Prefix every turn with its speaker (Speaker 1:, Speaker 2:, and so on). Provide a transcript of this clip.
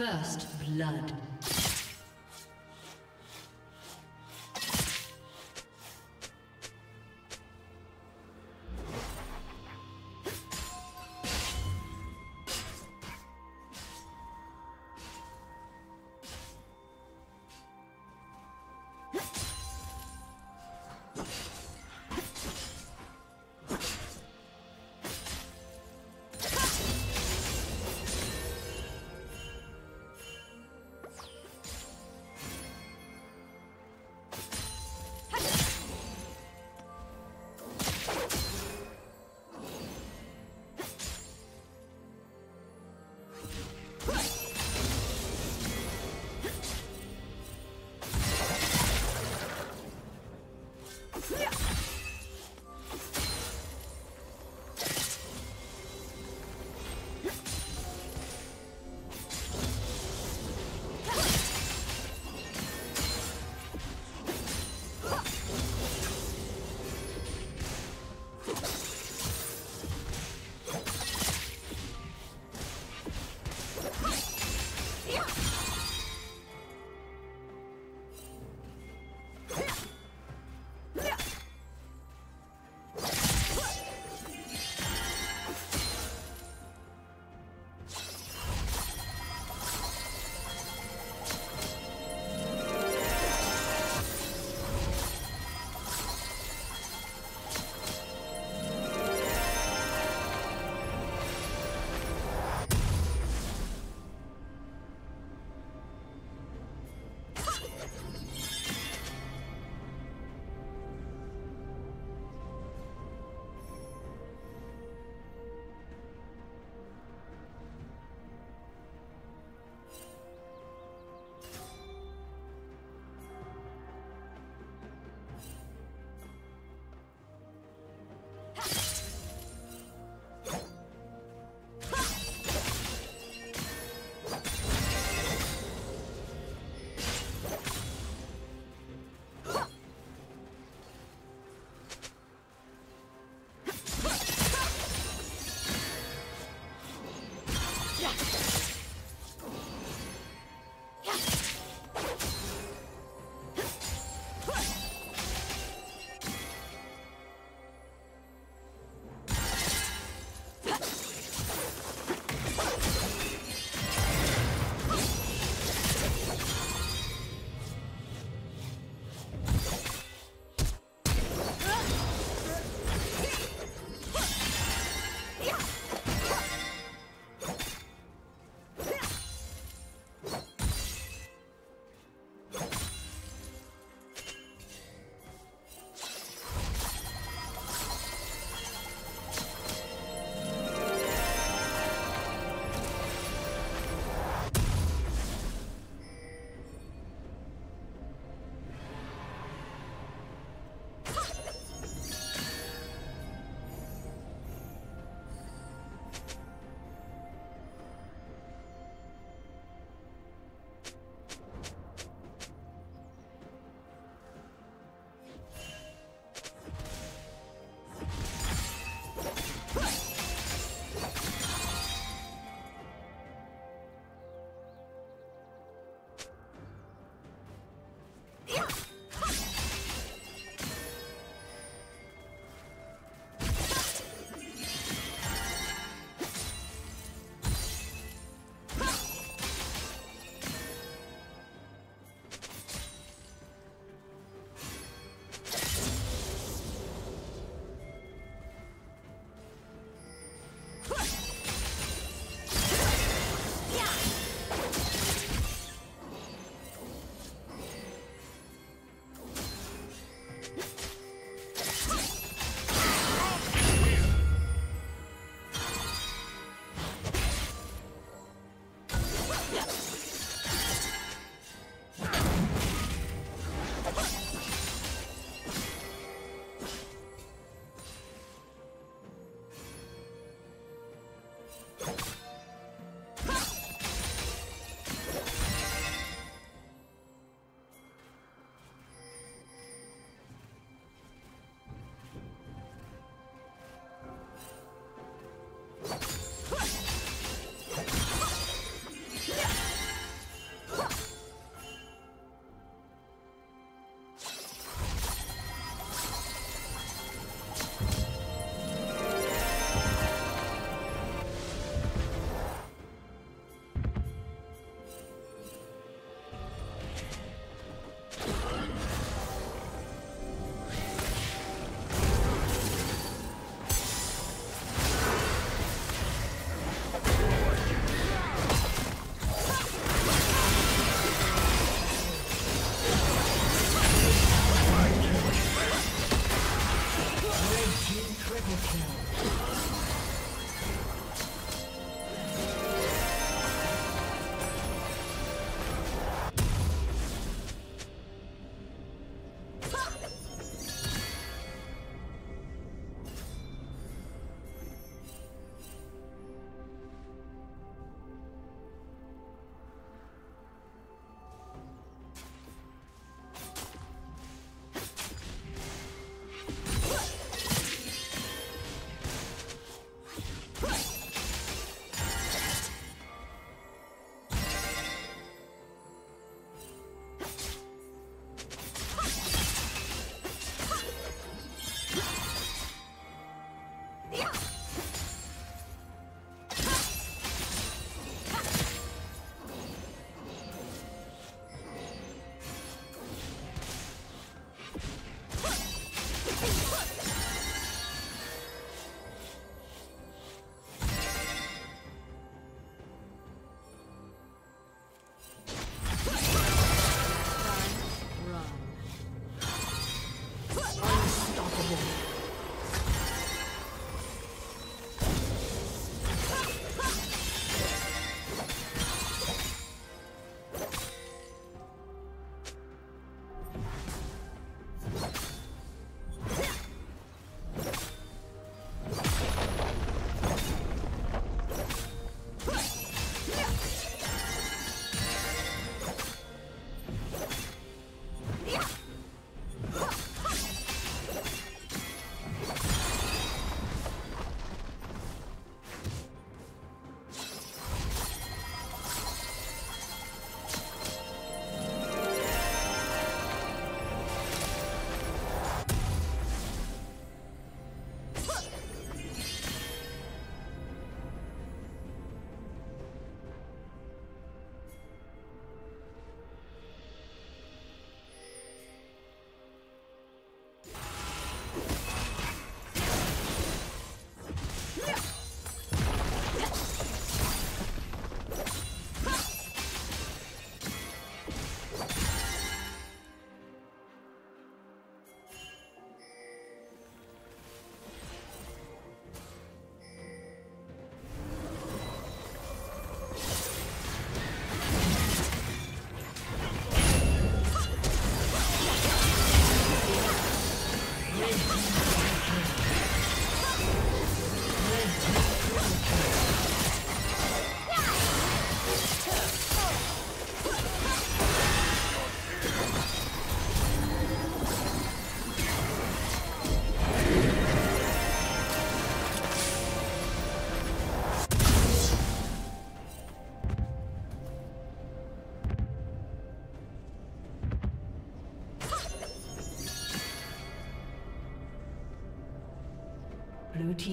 Speaker 1: First blood.